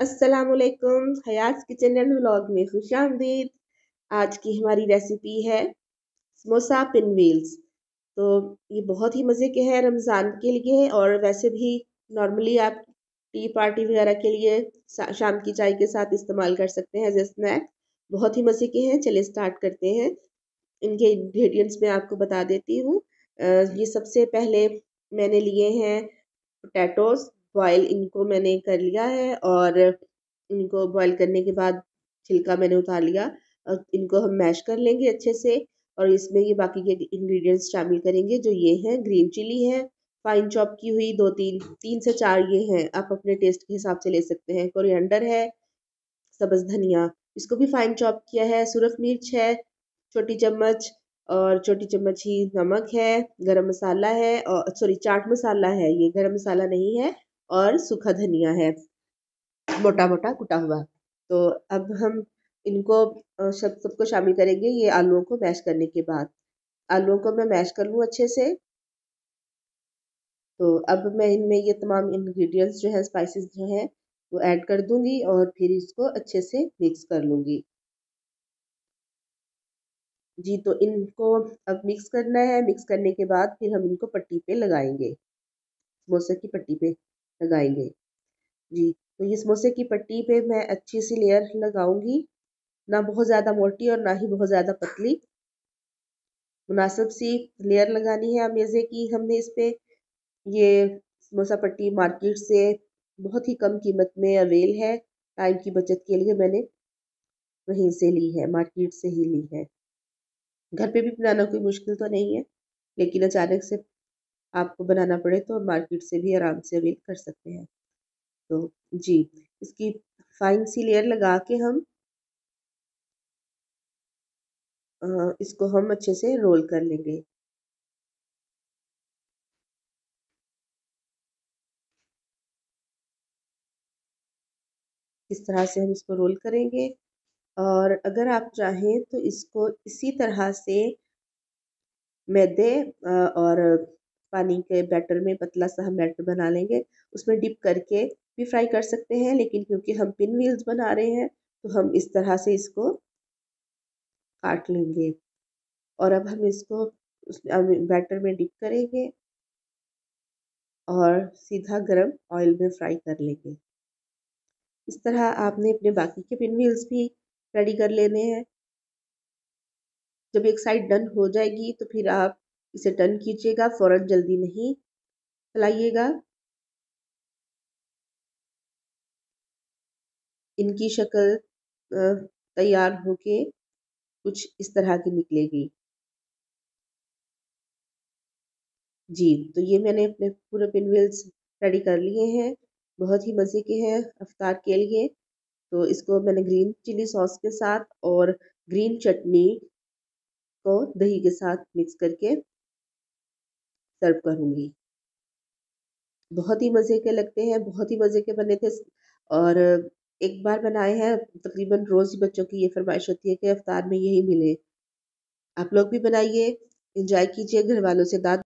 असलकुम हयात kitchen and vlog में खुश आमदीद। आज की हमारी रेसिपी है समोसा पिन व्हील्स तो ये बहुत ही मज़े के हैं रमज़ान के लिए और वैसे भी नॉर्मली आप टी पार्टी वगैरह के लिए शाम की चाय के साथ इस्तेमाल कर सकते हैं एज ए स्नैक बहुत ही मज़े के हैं, चलिए स्टार्ट करते हैं। इनके इंग्रेडिएंट्स मैं आपको बता देती हूँ। ये सबसे पहले मैंने लिए हैं पोटैटोज़ बॉयल इनको मैंने कर लिया है और इनको बॉयल करने के बाद छिलका मैंने उतार लिया। और इनको हम मैश कर लेंगे अच्छे से और इसमें ये बाकी के इंग्रेडिएंट्स शामिल करेंगे जो ये हैं ग्रीन चिली है फाइन चॉप की हुई दो तीन तीन से चार ये हैं। आप अपने टेस्ट के हिसाब से ले सकते हैं। कोरिएंडर है, सब्ज़ धनिया, इसको भी फाइन चॉप किया है। सुरख मिर्च है, छोटी चम्मच और छोटी चम्मच ही नमक है, गरम मसाला है और सॉरी चाट मसाला है। ये गरम मसाला नहीं है। और सूखा धनिया है मोटा मोटा कुटा हुआ। तो अब हम इनको सब, सबको शामिल करेंगे ये आलूओं को मैश करने के बाद। आलूओं को मैं मैश कर लूँ अच्छे से। तो अब मैं इनमें ये तमाम इंग्रेडिएंट्स जो है स्पाइसेस जो हैं, वो ऐड कर दूँगी और फिर इसको अच्छे से मिक्स कर लूँगी। जी तो इनको अब मिक्स करना है। मिक्स करने के बाद फिर हम इनको पट्टी पे लगाएँगे। समोसे की पट्टी पे। लगाएँगे। जी तो ये समोसे की पट्टी पे मैं अच्छी सी लेयर लगाऊँगी। ना बहुत ज़्यादा मोटी और ना ही बहुत ज़्यादा पतली। मुनासिब सी लेयर लगानी है अमेज़े की हमने इस पर ये समोसा पट्टी मार्केट से बहुत ही कम कीमत में अवेल है। टाइम की बचत के लिए मैंने वहीं से ली है मार्केट से ही ली है। घर पे भी बनाना कोई मुश्किल तो नहीं है, लेकिन अचानक से आपको बनाना पड़े तो मार्केट से भी आराम से अवेल कर सकते हैं। तो जी, इसकी फाइन सी लेयर लगा के हम इसको हम अच्छे से रोल कर लेंगे। इस तरह से हम इसको रोल करेंगे और अगर आप चाहें तो इसको इसी तरह से मैदे और पानी के बैटर में पतला सा हम बैटर बना लेंगे। उसमें डिप करके भी फ्राई कर सकते हैं, लेकिन क्योंकि हम पिन व्हील्स बना रहे हैं तो हम इस तरह से इसको काट लेंगे। और अब हम इसको उस बैटर में डिप करेंगे और सीधा गरम ऑयल में फ्राई कर लेंगे। इस तरह आपने अपने बाकी के पिन व्हील्स भी रेडी कर लेने हैं। जब एक साइड डन हो जाएगी तो फिर आप इसे टर्न कीजिएगा, फ़ौरन जल्दी नहीं चलाइएगा। इनकी शक्ल तैयार होके कुछ इस तरह की निकलेगी। जी तो ये मैंने अपने पूरे पिनवेल्स रेडी कर लिए हैं। बहुत ही मज़े के हैं, अफ्तार के लिए। तो इसको मैंने ग्रीन चिली सॉस के साथ और ग्रीन चटनी को दही के साथ मिक्स करके सर्व करूँगी। बहुत ही मज़े के लगते हैं, बहुत ही मज़े के बने थे। और एक बार बनाए हैं, तकरीबन रोज़ ही बच्चों की ये फरमाइश होती है कि अवतार में यही मिले। आप लोग भी बनाइए इंजॉय कीजिए घर वालों से दाद